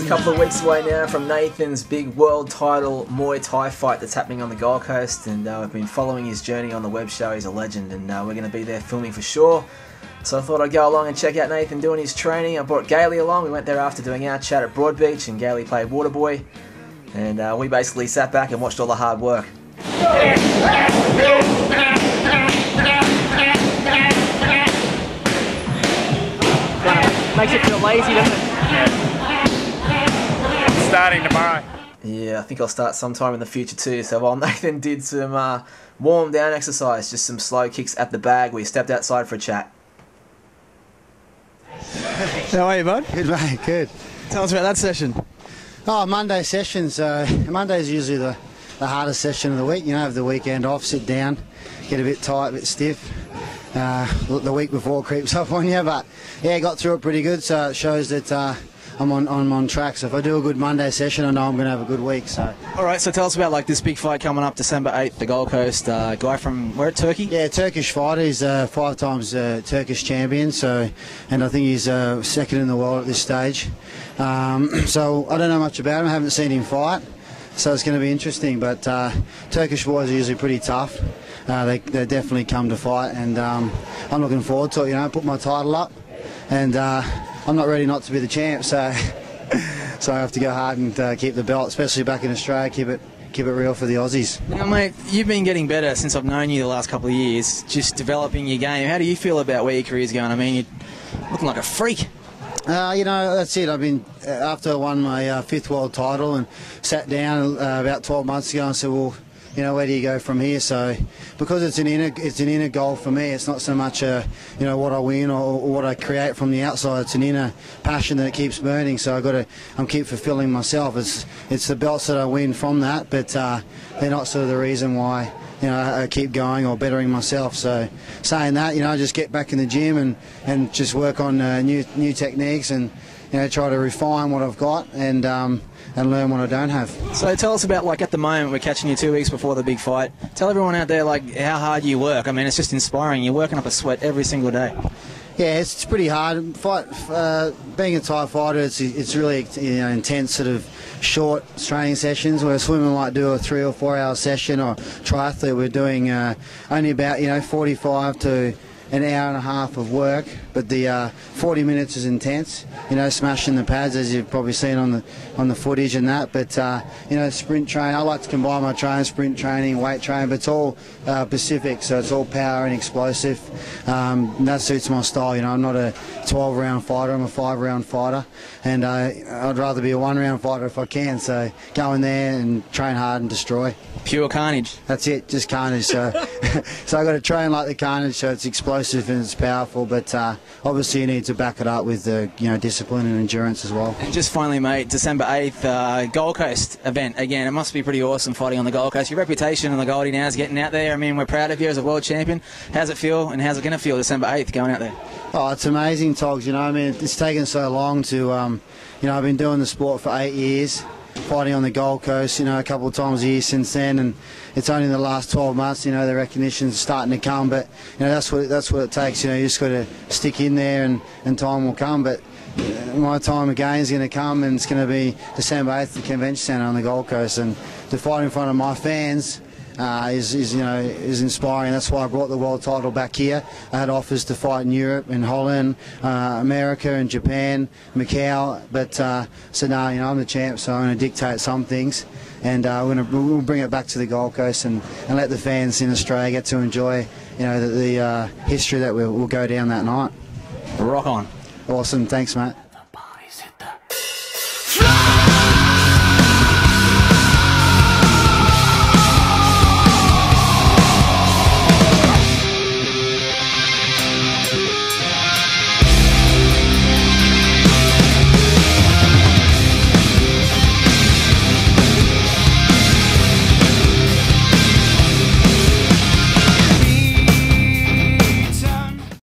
a couple of weeks away now from Nathan's big world title Muay Thai fight that's happening on the Gold Coast, and uh, I've been following his journey on the web show. He's a legend, and uh, we're going to be there filming for sure. So I thought I'd go along and check out Nathan doing his training. I brought Gailey along. We went there after doing our chat at Broadbeach, and Gailey played Waterboy, and uh, we basically sat back and watched all the hard work. Makes you feel lazy, doesn't it? Starting tomorrow. Yeah, I think I'll start sometime in the future too. So while Nathan did some uh, warm down exercise, just some slow kicks at the bag, we stepped outside for a chat. How are you, bud? Good mate, good. Tell us about that session. Oh, Monday session. So Monday's is usually the, the hardest session of the week. You know, have the weekend off, sit down, get a bit tight, a bit stiff. Uh, the week before creeps up on you, but yeah, got through it pretty good. So it shows that uh, I'm on I'm on track. So if I do a good Monday session, I know I'm going to have a good week. So All right, so tell us about like this big fight coming up December 8th, the Gold Coast. Uh, guy from where? Turkey? yeah, Turkish fighter. He's uh, five times uh, Turkish champion. So, and I think he's uh, second in the world at this stage. Um, so I don't know much about him. I haven't seen him fight. So it's going to be interesting. But uh, Turkish boys are usually pretty tough. Uh, they, they definitely come to fight, and um, I'm looking forward to it. You know, put my title up, and uh, I'm not ready not to be the champ. So, so I have to go hard and uh, keep the belt, especially back in Australia. Keep it keep it real for the Aussies. Now, mate, you've been getting better since I've known you the last couple of years, just developing your game. How do you feel about where your career's going? I mean, you're looking like a freak. Uh, you know, that's it. I've been uh, after I won my uh, fifth world title and sat down uh, about 12 months ago and said, well, you know, where do you go from here? So, because it's an inner, it's an inner goal for me. It's not so much, uh, you know, what I win or, or what I create from the outside. It's an inner passion that keeps burning. So I got to, I'm keep fulfilling myself. It's, it's the belts that I win from that, but uh, they're not sort of the reason why you know, I keep going or bettering myself. So, saying that, you know, I just get back in the gym and, and just work on uh, new new techniques and you know try to refine what I've got and um, and learn what I don't have. So tell us about like at the moment we're catching you two weeks before the big fight. Tell everyone out there like how hard you work. I mean, it's just inspiring. You're working up a sweat every single day. Yeah, it's, it's pretty hard. Fight, uh, being a Thai fighter, it's it's really you know intense sort of short training sessions. Where a swimmer might do a three or four hour session, or triathlete we're doing uh, only about you know 45 to an hour and a half of work, but the uh, 40 minutes is intense. You know, smashing the pads as you've probably seen on the on the footage and that. But uh, you know, sprint training. I like to combine my training, sprint training, weight training, but it's all uh, Pacific, so it's all power and explosive. Um, and that suits my style. You know, I'm not a 12 round fighter. I'm a five round fighter, and uh, I'd rather be a one round fighter if I can. So go in there and train hard and destroy. Pure carnage. That's it, just carnage. So, so I got to train like the carnage, so it's explosive and it's powerful. But uh, obviously, you need to back it up with the you know discipline and endurance as well. And just finally, mate, December 8th, uh, Gold Coast event. Again, it must be pretty awesome fighting on the Gold Coast. Your reputation on the Goldie now is getting out there. I mean, we're proud of you as a world champion. How's it feel, and how's it going to feel December 8th going out there? Oh, it's amazing, Togs. You know, I mean, it's taken so long to, um, you know, I've been doing the sport for eight years, fighting on the Gold Coast, you know, a couple of times a year since then, and it's only in the last 12 months, you know, the recognition's starting to come. But you know, that's what that's what it takes. You know, you just got to stick in there, and, and time will come. But uh, my time again is going to come, and it's going to be December 8th, at the Convention Centre on the Gold Coast, and to fight in front of my fans uh, is, is you know is inspiring. That's why I brought the world title back here. I had offers to fight in Europe, in Holland, uh, America, and Japan, Macau, but uh, said no. You know I'm the champ, so I'm going to dictate some things, and uh, we're going to we'll bring it back to the Gold Coast and, and let the fans in Australia get to enjoy you know the, the uh, history that we'll, we'll go down that night. Rock on. Awesome, thanks, mate.